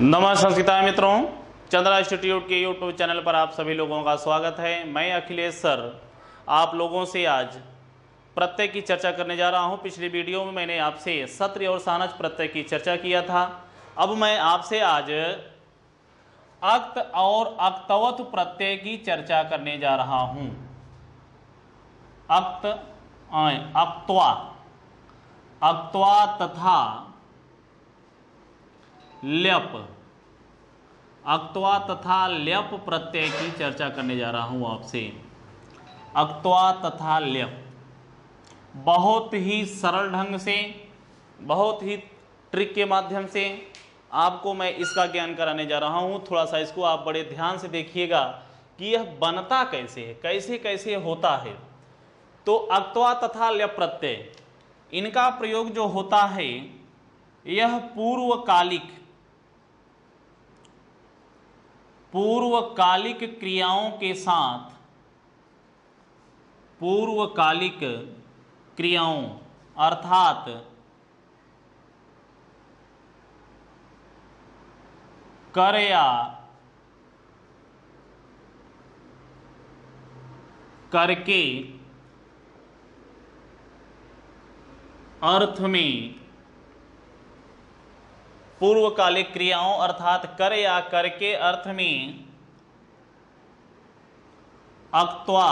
नमस्कार मित्रों, चंद्रा इंस्टीट्यूट के यूट्यूब चैनल पर आप सभी लोगों का स्वागत है। मैं अखिलेश सर, आप लोगों से आज प्रत्यय की चर्चा करने जा रहा हूँ। पिछली वीडियो में मैंने आपसे सत्र और सानच प्रत्यय की चर्चा किया था। अब मैं आपसे आज अक्त और अक्तवत प्रत्यय की चर्चा करने जा रहा हूँ। अक्त अक्त्वा अक्त्वा तथा ल्यप। अक्त्वा तथा ल्यप प्रत्यय की चर्चा करने जा रहा हूँ आपसे। अक्त्वा तथा ल्यप। बहुत ही सरल ढंग से, बहुत ही ट्रिक के माध्यम से आपको मैं इसका ज्ञान कराने जा रहा हूँ। थोड़ा सा इसको आप बड़े ध्यान से देखिएगा कि यह बनता कैसे है, कैसे कैसे होता है। तो अक्त्वा तथा ल्यप प्रत्यय। इनका प्रयोग जो होता है, यह पूर्वकालिक पूर्वकालिक क्रियाओं के साथ पूर्वकालिक क्रियाओं अर्थात कर या करके अर्थ में पूर्वकालिक क्रियाओं अर्थात कर या कर के अर्थ में अक्त्वा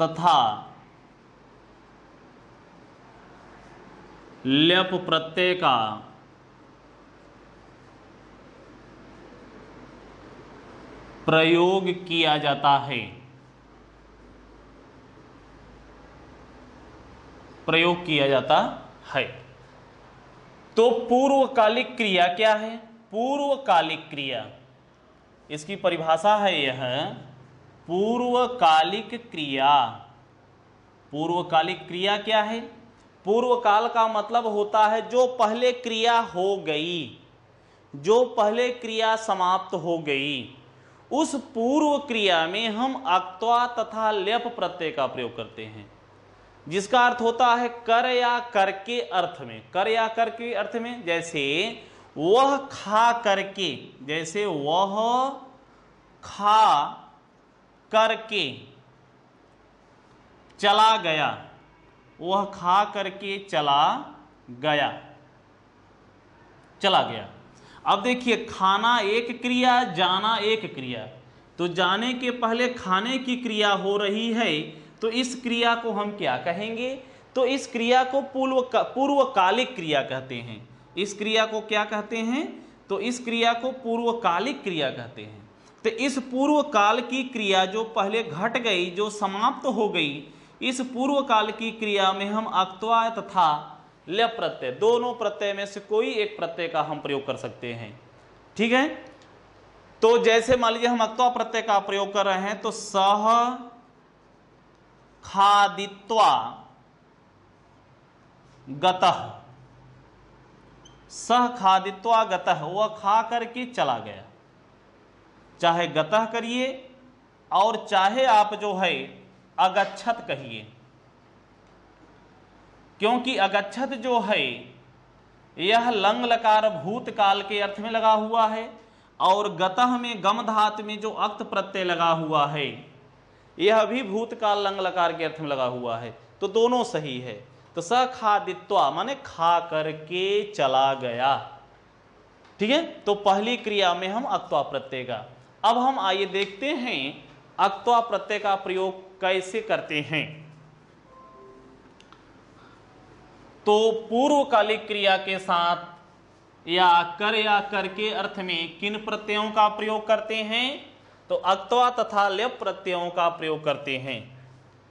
तथा ल्यप प्रत्यय का प्रयोग किया जाता है। प्रयोग किया जाता है तो पूर्वकालिक क्रिया क्या है? पूर्वकालिक क्रिया। इसकी परिभाषा है यह, पूर्वकालिक क्रिया। पूर्वकालिक क्रिया क्या है? पूर्वकाल का मतलब होता है जो पहले क्रिया हो गई, जो पहले क्रिया समाप्त हो गई। उस पूर्व क्रिया में हम अक्त्वा तथा लेप प्रत्यय का प्रयोग करते हैं। जिसका अर्थ होता है कर या कर के अर्थ में। कर या कर के अर्थ में, जैसे वह खा करके, जैसे वह खा करके चला गया, वह खा करके चला गया चला गया। अब देखिए, खाना एक क्रिया, जाना एक क्रिया। तो जाने के पहले खाने की क्रिया हो रही है तो इस क्रिया को हम क्या कहेंगे? तो इस क्रिया को पूर्व पूर्वकालिक क्रिया कहते हैं। इस क्रिया को क्या कहते हैं? तो इस क्रिया को पूर्वकालिक क्रिया कहते हैं। तो इस पूर्व काल की क्रिया जो पहले घट गई, जो समाप्त हो गई, इस पूर्व काल की क्रिया में हम अक्त्वा तथा ल प्रत्यय, दोनों प्रत्यय में से कोई एक प्रत्यय का हम प्रयोग कर सकते हैं। ठीक है? तो जैसे मान लीजिए हम अक्त्वा प्रत्यय का प्रयोग कर रहे हैं तो सह खादित्वा गतः। सह खादित्वा गतः, वह खा करके चला गया। चाहे गतः करिए, और चाहे आप जो है, अगच्छत कहिए। क्योंकि अगच्छत जो है, यह लंग लकार भूतकाल के अर्थ में लगा हुआ है, और गतः में गम धात में जो अक्त प्रत्यय लगा हुआ है यह भी भूतकाल लंग लकार के अर्थ में लगा हुआ है। तो दोनों सही है। तो स खादित्वा माने खा करके चला गया। ठीक है? तो पहली क्रिया में हम अक्वा प्रत्यय का। अब हम आइए देखते हैं अक्वा प्रत्यय का प्रयोग कैसे करते हैं। तो पूर्वकालिक क्रिया के साथ या कर या कर के अर्थ में किन प्रत्ययों का प्रयोग करते हैं? तो अक्त्वा तथा लेप प्रत्ययों का प्रयोग करते हैं।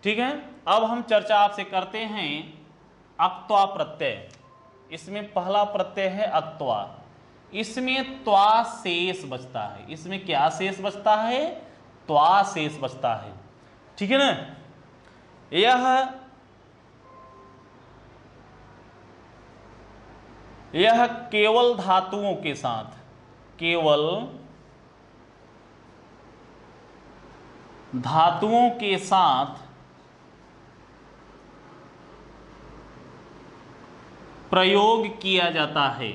ठीक है? अब हम चर्चा आपसे करते हैं अक्त्वा प्रत्यय। इसमें पहला प्रत्यय है अक्त्वा। इसमें त्वा शेष बचता है। इसमें क्या शेष बचता है? त्वा शेष बचता है। ठीक है ना? यह यह केवल धातुओं के साथ, केवल धातुओं के साथ प्रयोग किया जाता है।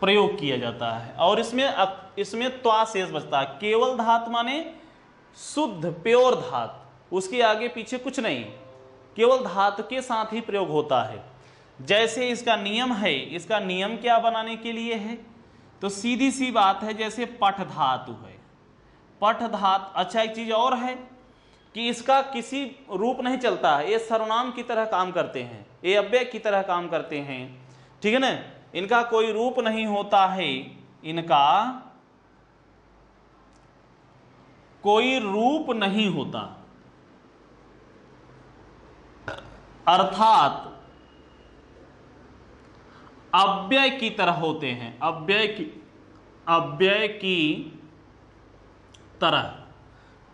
प्रयोग किया जाता है। और इसमें इसमें त्वा शेष बचता है। केवल धात माने शुद्ध, प्योर धात। उसके आगे पीछे कुछ नहीं। केवल धातु के साथ ही प्रयोग होता है। जैसे इसका नियम है, इसका नियम क्या बनाने के लिए है? तो सीधी सी बात है, जैसे पठ धातु है। पठ धात अच्छा एक चीज़ और है कि इसका किसी रूप नहीं चलता। है ये सर्वनाम की तरह काम करते हैं, ये अव्यय की तरह काम करते हैं। ठीक है ना? इनका कोई रूप नहीं होता है। इनका कोई रूप नहीं होता। अर्थात अव्यय की तरह होते हैं। अव्यय की अव्यय की तरह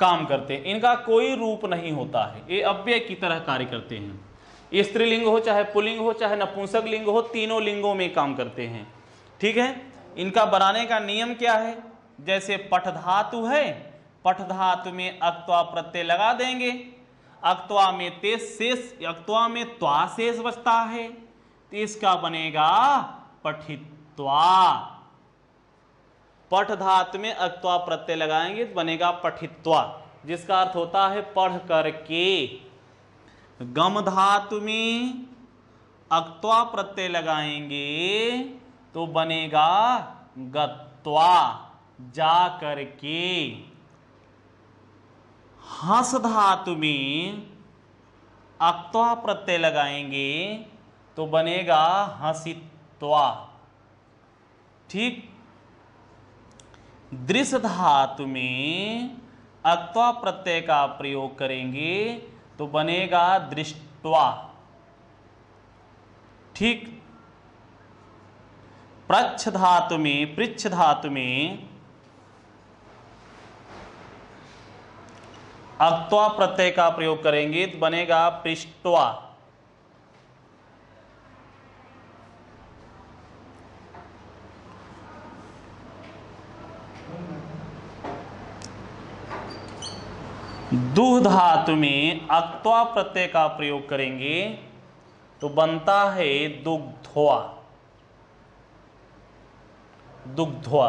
काम करते हैं। इनका कोई रूप नहीं होता है। ये अव्यय की तरह कार्य करते हैं। स्त्रीलिंग हो, चाहे पुलिंग हो, चाहे नपुंसक लिंग हो, तीनों लिंगों में काम करते हैं। ठीक है? इनका बनाने का नियम क्या है? जैसे पठ धातु है, पठ धातु में अक्वा प्रत्यय लगा देंगे। अक्वा में तेज शेष, अक्वा में त्वा शेष बचता है। तो इसका बनेगा पठित्वा। पठ धातु में अक्वा प्रत्यय लगाएँगे तो बनेगा पठित्वा, जिसका अर्थ होता है पढ़ करके। गम धातु में अक्वा प्रत्यय लगाएँगे तो बनेगा गत्वा, जा करके। हंस धातु में अक्वा प्रत्यय लगाएँगे तो बनेगा हसित्वा ठीक? दृश्य धातु में अक्वा प्रत्यय का प्रयोग करेंगे तो बनेगा दृष्टवा। ठीक? प्रच्छ धातु में, पृच्छ धातु में अक्वा प्रत्यय का प्रयोग करेंगे तो बनेगा पृष्ठवा दुह धातु में अक्वा प्रत्यय का प्रयोग करेंगे तो बनता है दुग्धवा दुग्धवा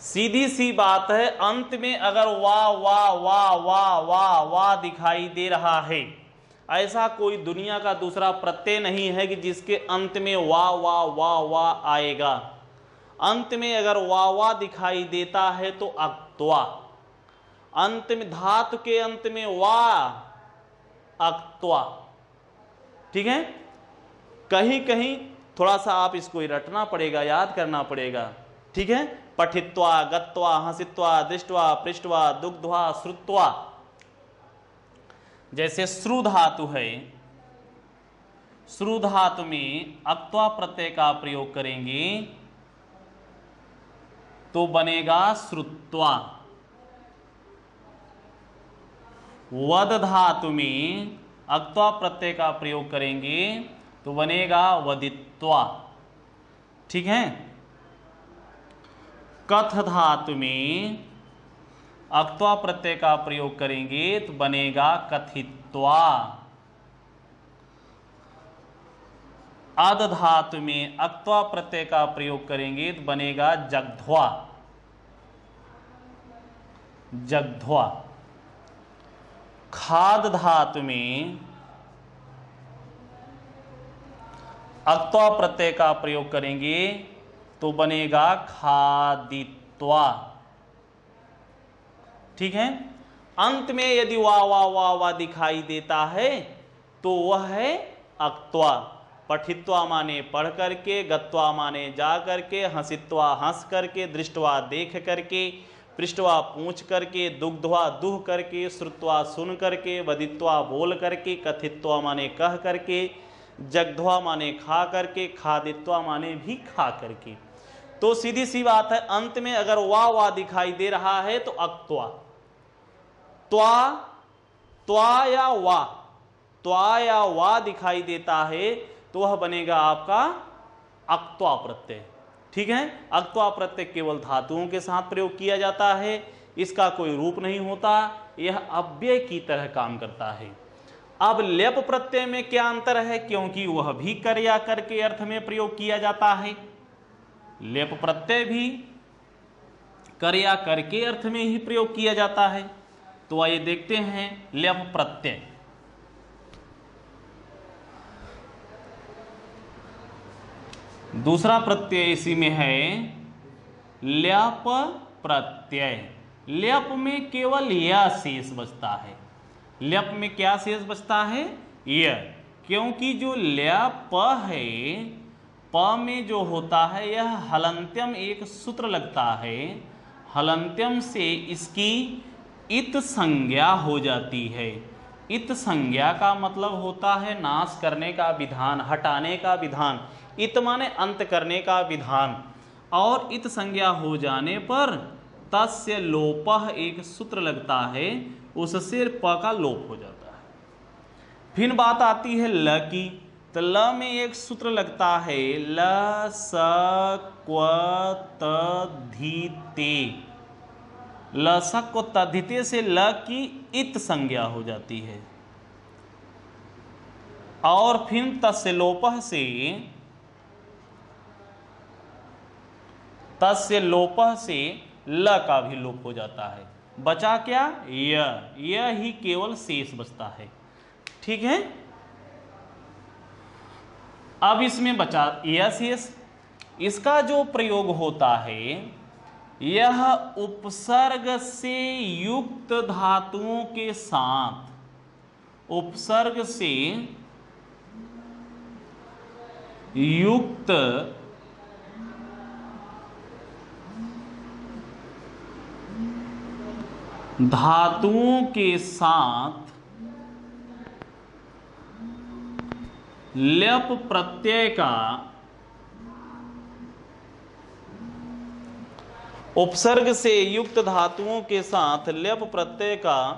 सीधी सी बात है, अंत में अगर वाह वाह वाह वाह वाह वाह दिखाई दे रहा है, ऐसा कोई दुनिया का दूसरा प्रत्यय नहीं है कि जिसके अंत में वाह वाह वाह वाह आएगा। अंत में अगर वाह वाह दिखाई देता है तो अक्वा अंत में धातु के अंत में वा अक्वा ठीक है? कहीं कहीं थोड़ा सा आप इसको रटना पड़ेगा, याद करना पड़ेगा। ठीक है? पठित्वा, गत्वा, हंसित्वा, दृष्टवा पृष्ठवा दुग्धवा, श्रुत्वा। जैसे श्रु धातु है, श्रु धातु में अक्वा प्रत्यय का प्रयोग करेंगे तो बनेगा श्रुत्वा। वद धातु में अक्वा प्रत्यय का प्रयोग करेंगे तो बनेगा वदित्वा। ठीक है? कथ धातु में अक्वा प्रत्यय का प्रयोग करेंगे तो बनेगा कथित्वा। अद धातु में अक्वा प्रत्यय का प्रयोग करेंगे तो बनेगा जगध्वा। जगध्वा। खाद धातु में अक्वा प्रत्यय का प्रयोग करेंगे तो बनेगा खादित्वा। ठीक है? अंत में यदि वा वा वा वा दिखाई देता है तो वह है अक्वा पठित्वा माने पढ़ करके, गत्वा माने जा करके, हंसित्वा हंस करके, दृष्टवा देख करके पृष्ठवा पूछ करके, दुग्धवा दुह करके, श्रुत्वा सुन करके, वदित्वा बोल करके, कथित्वा माने कह करके, जगध्वा माने खा करके, खादित्वा माने भी खा करके। तो सीधी सी बात है, अंत में अगर वाह वाह दिखाई दे रहा है तो अक्वा त्वा त्वा या वा। त्वा या वा दिखाई देता है तो वह बनेगा आपका अक्वा प्रत्यय। ठीक है? अक्वा प्रत्यय केवल धातुओं के साथ प्रयोग किया जाता है, इसका कोई रूप नहीं होता, यह अव्यय की तरह काम करता है। अब लेप प्रत्यय में क्या अंतर है? क्योंकि वह भी कर या कर के अर्थ में प्रयोग किया जाता है। लेप प्रत्यय भी कर या कर के अर्थ में ही प्रयोग किया जाता है। तो आइए देखते हैं लेप प्रत्यय। दूसरा प्रत्यय इसी में है ल्याप प्रत्यय। ल्याप में केवल यह शेष बचता है। ल्यप में क्या शेष बचता है? य। क्योंकि जो ल्यप है, प में जो होता है, यह हलंत्यम एक सूत्र लगता है। हलंत्यम से इसकी इत संज्ञा हो जाती है। इत संज्ञा का मतलब होता है नाश करने का विधान, हटाने का विधान, इत माने अंत करने का विधान। और इत संज्ञा हो जाने पर तस्य लोप एक सूत्र लगता है उससे प का लोप हो जाता है। फिर बात आती है ल की तो ल में एक सूत्र लगता है, ल, स, क्व, त, धी, ते। ल स को तधिते से ल की इत संज्ञा हो जाती है। और फिर तस्य लोप से तस्य लोप से ल का भी लोप हो जाता है। बचा क्या? यह यह ही केवल शेष बचता है। ठीक है? अब इसमें बचा यह शेष। इसका जो प्रयोग होता है यह उपसर्ग से युक्त धातुओं के साथ। उपसर्ग से युक्त धातुओं के साथ लेप प्रत्यय का उपसर्ग से युक्त धातुओं के साथ लेप प्रत्यय का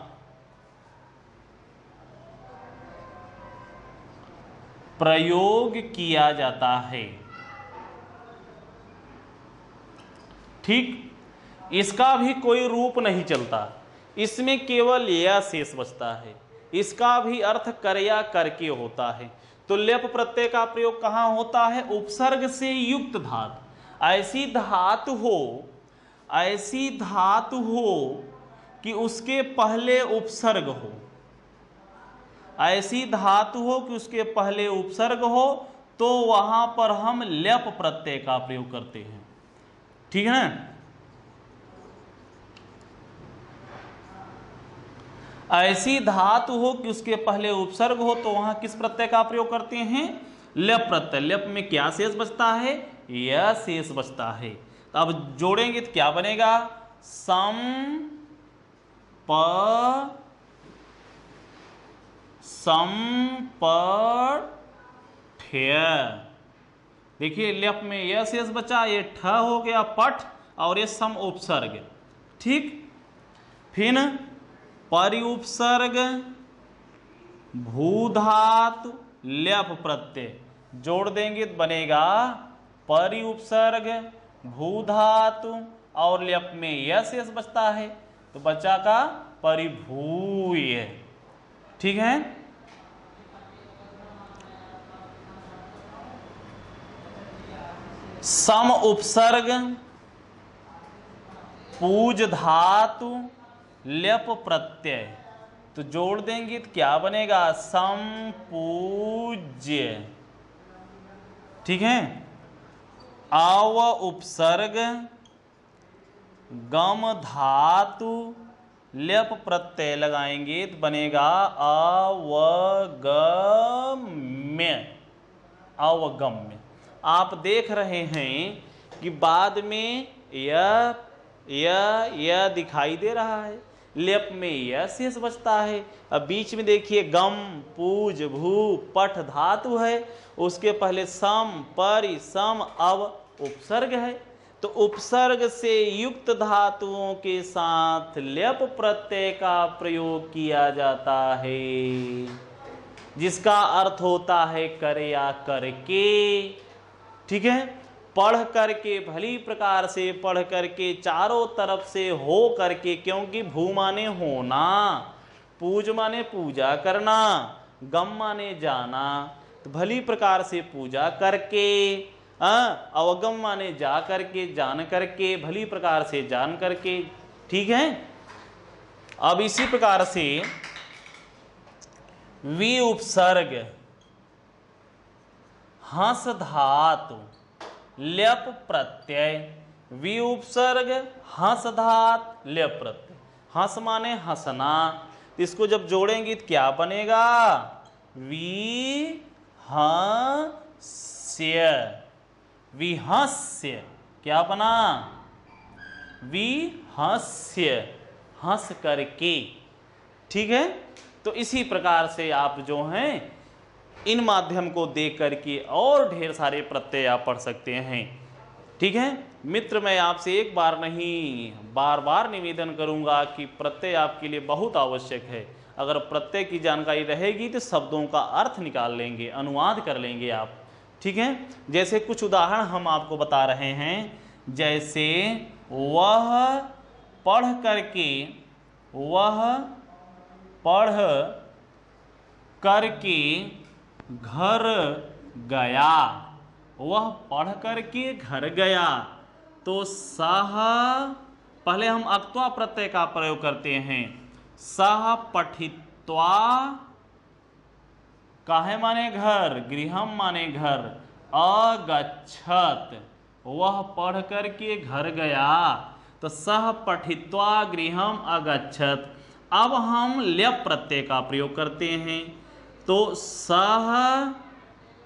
प्रयोग किया जाता है। ठीक? इसका भी कोई रूप नहीं चलता। इसमें केवल यह शेष बचता है। इसका भी अर्थ कर या करके होता है। तो लेप प्रत्यय का प्रयोग कहाँ होता है? उपसर्ग से युक्त धातु। ऐसी धातु हो ऐसी धातु हो कि उसके पहले उपसर्ग हो। ऐसी धातु हो कि उसके पहले उपसर्ग हो तो वहाँ पर हम लेप प्रत्यय का प्रयोग करते हैं। ठीक है ना? ऐसी धातु हो कि उसके पहले उपसर्ग हो तो वहाँ किस प्रत्यय का प्रयोग करते हैं? लेप प्रत्यय। लेप में क्या शेष बचता है? यह शेष बचता है। तो अब जोड़ेंगे तो क्या बनेगा? सम प सम देखिए लेप में यह शेष बचा, ये ठ हो गया पठ और ये सम उपसर्ग। ठीक? फिर परिउपसर्ग, भूधातु ल्यप प्रत्यय। जोड़ देंगे तो बनेगा परिउपसर्ग। भूधातु और ल्यप में यह शेष बचता है तो बच्चा का परिभूय ठीक है? सम उपसर्ग, पूज धातु लेप प्रत्यय। तो जोड़ देंगे तो क्या बनेगा? संपूज्य ठीक है? आव उपसर्ग गम धातु लेप प्रत्यय लगाएँगे तो बनेगा अवगम्य। अवगम्य। आप देख रहे हैं कि बाद में यह यह यह दिखाई दे रहा है। लेप में यह शेष बचता है। अब बीच में देखिए गम, पूज, भू, पठ, धातु है। उसके पहले सम परि सम अव उपसर्ग है तो उपसर्ग से युक्त धातुओं के साथ लेप प्रत्यय का प्रयोग किया जाता है, जिसका अर्थ होता है कर या करके। ठीक है? पढ़ करके, भली प्रकार से पढ़ करके, चारों तरफ़ से हो करके, क्योंकि भू माने होना, पूज माने पूजा करना, गम माने जाना तो भली प्रकार से पूजा करके अवगम माने जा करके, जान करके, भली प्रकार से जान करके, ठीक है? अब इसी प्रकार से वि उपसर्ग हंस धातु ल्यप प्रत्यय वी उपसर्ग हंस धात ल्यप प्रत्यय। हंस माने हंसना, इसको जब जोड़ेंगे तो क्या बनेगा? वि हंस्य विहस्य, क्या बना? विहस्य, हंस करके। ठीक है? तो इसी प्रकार से आप जो हैं, इन माध्यम को देख करके और ढेर सारे प्रत्यय आप पढ़ सकते हैं। ठीक है? मित्र, मैं आपसे एक बार नहीं बार बार निवेदन करूँगा कि प्रत्यय आपके लिए बहुत आवश्यक है। अगर प्रत्यय की जानकारी रहेगी तो शब्दों का अर्थ निकाल लेंगे, अनुवाद कर लेंगे आप। ठीक है? जैसे कुछ उदाहरण हम आपको बता रहे हैं। जैसे, वह पढ़ करके, वह पढ़ करके घर गया। वह पढ़ करके घर गया। तो सह, पहले हम अक्त्वा प्रत्यय का प्रयोग करते हैं। सह पठित्वा काहे माने घर, गृहम माने घर? अगछत वह पढ़ करके घर गया तो सह पठित्वा गृहम अगछत अब हम ल्यप प्रत्यय का प्रयोग करते हैं। तो सह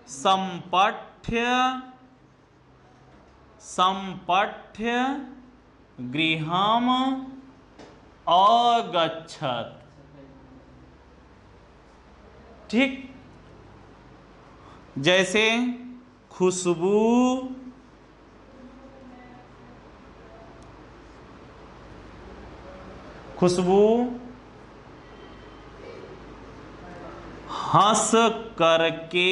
संपठ्य संपठ्य गृहम अगछत ठीक? जैसे खुशबू खुशबू हंस करके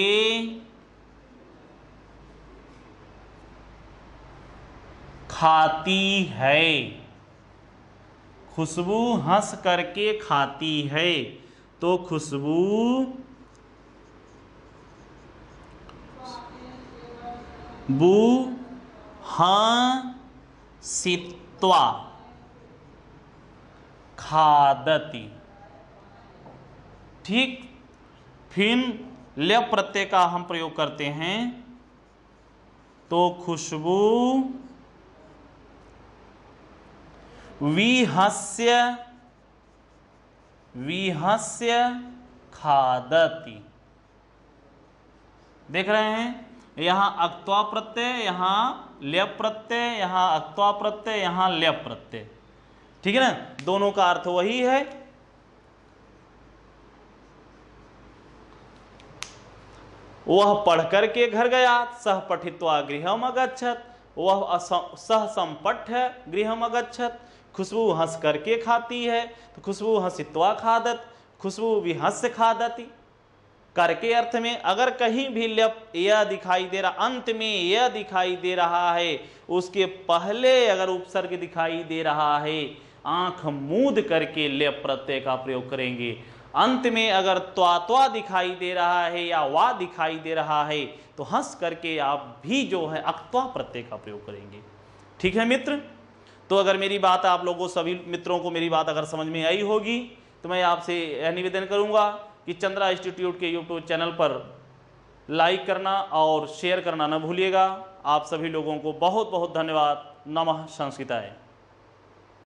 खाती है। खुशबू हंस करके खाती है तो खुशबू बू सित्वा। खादती। ठीक? फिन ल प्रत्यय का हम प्रयोग करते हैं। तो खुशबू, विहस्य विहस्य खादती। देख रहे हैं? यहाँ अक्वा प्रत्यय यहाँ ल्यप प्रत्यय यहाँ अक्वा प्रत्यय यहाँ ल्यप प्रत्यय ठीक है ना? दोनों का अर्थ वही है। वह पढ़ करके घर गया, सह पठित्वा गृह अगछत वह सह संपठ्य गृह अगछत खुशबू हंस करके खाती है तो खुशबू हंसित्वा खादत। खुशबू भी हंस खादती। करके अर्थ में अगर कहीं भी लप यह दिखाई दे रहा, अंत में यह दिखाई दे रहा है, उसके पहले अगर उपसर्ग दिखाई दे रहा है, आँख मूद करके लेप प्रत्यय का प्रयोग करेंगे। अंत में अगर त्वात्वा दिखाई दे रहा है या वा दिखाई दे रहा है तो हंस करके आप भी जो है अक्त्वा प्रत्यय का प्रयोग करेंगे। ठीक है मित्र? तो अगर मेरी बात आप लोगों, सभी मित्रों को मेरी बात अगर समझ में आई होगी तो मैं आपसे निवेदन करूँगा कि चंद्रा इंस्टीट्यूट के यूट्यूब चैनल पर लाइक करना और शेयर करना न भूलिएगा। आप सभी लोगों को बहुत बहुत धन्यवाद। नमः संस्कृताएँ